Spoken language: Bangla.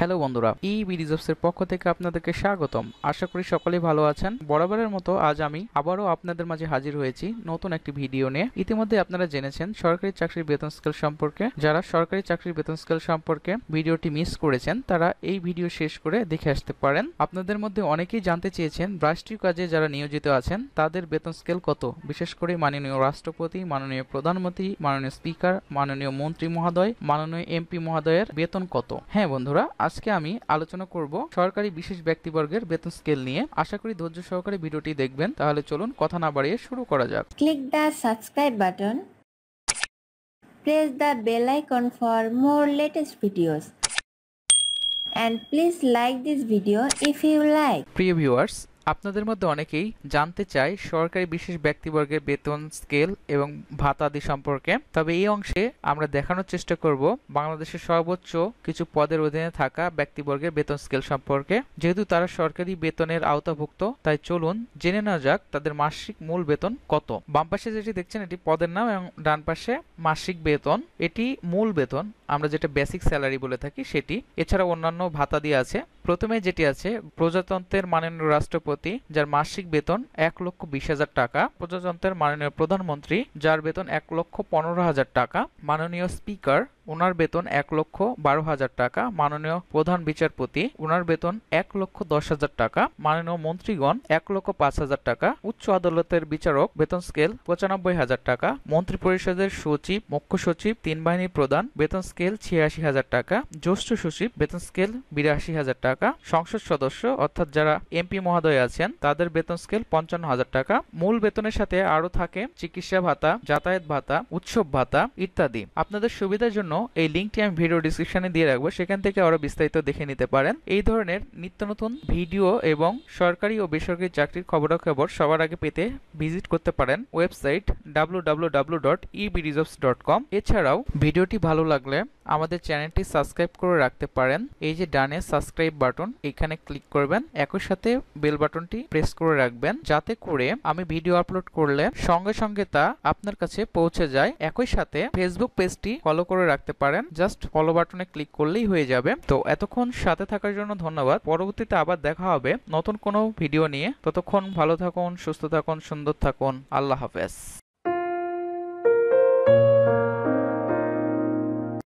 হ্যালো বন্ধুরা ই বিডিজবস এর পক্ষ থেকে আপনাদেরকে স্বাগতম। আশা করি সকলেই ভালো আছেন। বরাবরের মতো আজ আমি আবারও আপনাদের মাঝে হাজির হয়েছি নতুন একটি ভিডিও নিয়ে। ইতিমধ্যে আপনারা জেনেছেন সরকারি চাকরির বেতন স্কেল সম্পর্কে। যারা সরকারি চাকরির বেতন স্কেল সম্পর্কে ভিডিওটি মিস করেছেন, তারা এই ভিডিও শেষ করে দেখে আসতে পারেন। আপনাদের মধ্যে অনেকেই জানতে চেয়েছেন রাষ্ট্রীয় কাজে যারা নিয়োজিত আছেন, তাদের বেতন স্কেল কত? বিশেষ করে মাননীয় রাষ্ট্রপতি, মাননীয় প্রধানমন্ত্রী, মাননীয় স্পিকার মাননীয় মন্ত্রী মহোদয়, মাননীয় এমপি মহোদয়ের বেতন কত? হ্যাঁ বন্ধুরা আজকে আমি আলোচনা করব সরকারি বিশেষ ব্যক্তিবর্গের বেতন স্কেল নিয়ে। আশা করি ধৈর্য সহকারে ভিডিওটি দেখবেন। তাহলে চলুন কথা না বাড়িয়ে শুরু করা যাক। Click the subscribe button. Press the bell icon for more latest videos and please like this video if you like প্রিয় ভিউয়ার্স আপনাদের মধ্যে অনেকেই জানতে চায় সরকারি বিশেষ ব্যক্তিবর্গের বেতন স্কেল এবং ভাতাদি সম্পর্কে। তবে এই অংশে আমরা দেখানোর চেষ্টা করব বাংলাদেশের সর্বোচ্চ কিছু পদের অধীনে থাকা ব্যক্তিবর্গের বেতন স্কেল সম্পর্কে। যেহেতু তারা সরকারি বেতনের আওতাভুক্ত, তাই চলুন জেনে নেওয়া যাক তাদের মাসিক মূল বেতন কত। বাম পাশে যেটি দেখছেন এটি পদের নাম এবং ডান পাশে মাসিক বেতন। এটি মূল বেতন। আমরা যেটা বেসিক স্যালারি বলে থাকি সেটি। এছাড়া অন্যান্য ভাতা দিয়ে আছে। প্রথমে যেটি আছে, প্রজাতন্ত্রের মাননীয় রাষ্ট্রপতি, যার মাসিক বেতন এক লক্ষ বিশ হাজার টাকা। প্রজাতন্ত্রের মাননীয় প্রধানমন্ত্রী, যার বেতন এক লক্ষ পনেরো হাজার টাকা। মাননীয় স্পিকার ওনার বেতন এক লক্ষ বারো হাজার টাকা। মাননীয় প্রধান বিচারপতি ওনার বেতন এক লক্ষ দশ হাজার টাকা। মাননীয় মন্ত্রীগণ, এক লক্ষ পাঁচ হাজার টাকা। উচ্চ আদালতের বিচারক, বেতন স্কেল পঁচানব্বই হাজার টাকা। মন্ত্রী পরিষদের সচিব, মুখ্য সচিব, তিন বাহিনী প্রধান, বেতন স্কেল ছিয়াশি হাজার টাকা। জ্যেষ্ঠ সচিব, বেতন স্কেল বিরাশি হাজার টাকা। সংসদ সদস্য, অর্থাৎ যারা এমপি মহোদয় আছেন, তাদের বেতন স্কেল পঞ্চান্ন হাজার টাকা। মূল বেতনের সাথে আরও থাকে চিকিৎসা ভাতা, যাতায়াত ভাতা, উৎসব ভাতা ইত্যাদি। আপনাদের সুবিধার জন্য এই লিঙ্কটি আমি ভিডিও ডিসক্রিপশনে দিয়ে রাখব, সেখান থেকে আরও বিস্তারিত দেখে নিতে পারেন। এই ধরনের নিত্য নতুন ভিডিও এবং সরকারি ও বেসরকারি চাকরির খবরাখবর সবার আগে পেতে ভিজিট করতে পারেন ওয়েবসাইট www.ebrizobs.com এছাড়াও ভিডিওটি ভালো লাগলে আমাদের চ্যানেলটি সাবস্ক্রাইব করে রাখতে পারেন। এই যে ডানে সাবস্ক্রাইব বাটন এখানে ক্লিক করবেন। একই সাথে বেল বাটনটি প্রেস করে রাখবেন, যাতে করে আমি ভিডিও আপলোড করলে সঙ্গে সঙ্গে তা আপনার কাছে পৌঁছে যায়। একই সাথে ফেসবুক পেজটি ফলো করে রাখতে পারেন। জাস্ট ফলো বাটনে ক্লিক করলেই হয়ে যাবে। তো এতক্ষণ সাথে থাকার জন্য ধন্যবাদ। পরবর্তীতে আবার দেখা হবে নতুন কোনো ভিডিও নিয়ে। ততক্ষণ ভালো থাকুন, সুস্থ থাকুন, সুন্দর থাকুন। আল্লাহ হাফেজ।